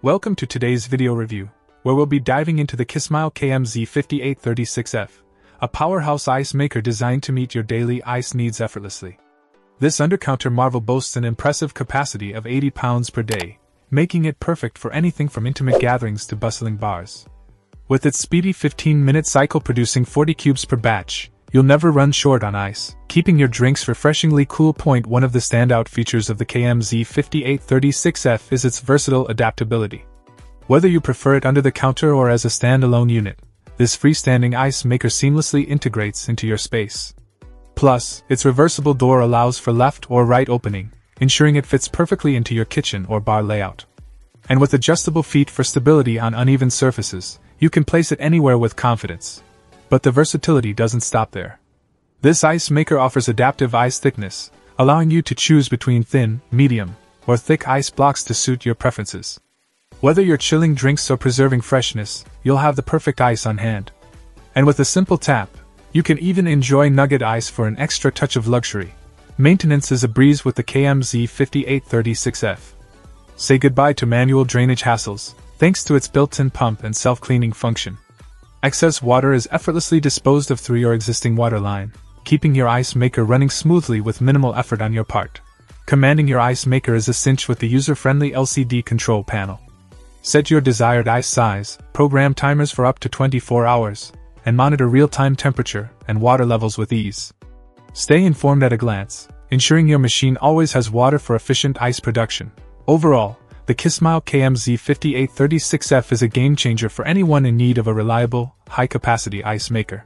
Welcome to today's video review, where we'll be diving into the Kismile KMZ5836F, a powerhouse ice maker designed to meet your daily ice needs effortlessly. This undercounter marvel boasts an impressive capacity of 80 pounds per day, making it perfect for anything from intimate gatherings to bustling bars. With its speedy 15 minute cycle producing 40 cubes per batch, you'll never run short on ice, keeping your drinks refreshingly cool. Point one of the standout features of the KMZ 5836F is its versatile adaptability. Whether you prefer it under the counter or as a standalone unit, this freestanding ice maker seamlessly integrates into your space. Plus, its reversible door allows for left or right opening, ensuring it fits perfectly into your kitchen or bar layout. And with adjustable feet for stability on uneven surfaces, you can place it anywhere with confidence. But the versatility doesn't stop there. This ice maker offers adaptive ice thickness, allowing you to choose between thin, medium, or thick ice blocks to suit your preferences. Whether you're chilling drinks or preserving freshness, you'll have the perfect ice on hand. And with a simple tap, you can even enjoy nugget ice for an extra touch of luxury. Maintenance is a breeze with the KMZ 5836F. Say goodbye to manual drainage hassles, thanks to its built in pump and self cleaning function. Excess water is effortlessly disposed of through your existing water line, keeping your ice maker running smoothly with minimal effort on your part. Commanding your ice maker is a cinch with the user friendly LCD control panel. Set your desired ice size, program timers for up to 24 hours, and monitor real time temperature and water levels with ease. Stay informed at a glance, ensuring your machine always has water for efficient ice production. Overall, the Kismile KMZ 5836F is a game changer for anyone in need of a reliable, high capacity ice maker.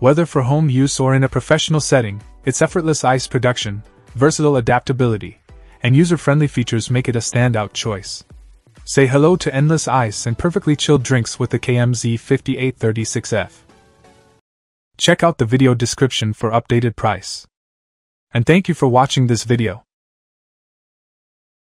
Whether for home use or in a professional setting, its effortless ice production, versatile adaptability, and user friendly features make it a standout choice. Say hello to endless ice and perfectly chilled drinks with the KMZ 5836F. Check out the video description for updated price. And thank you for watching this video.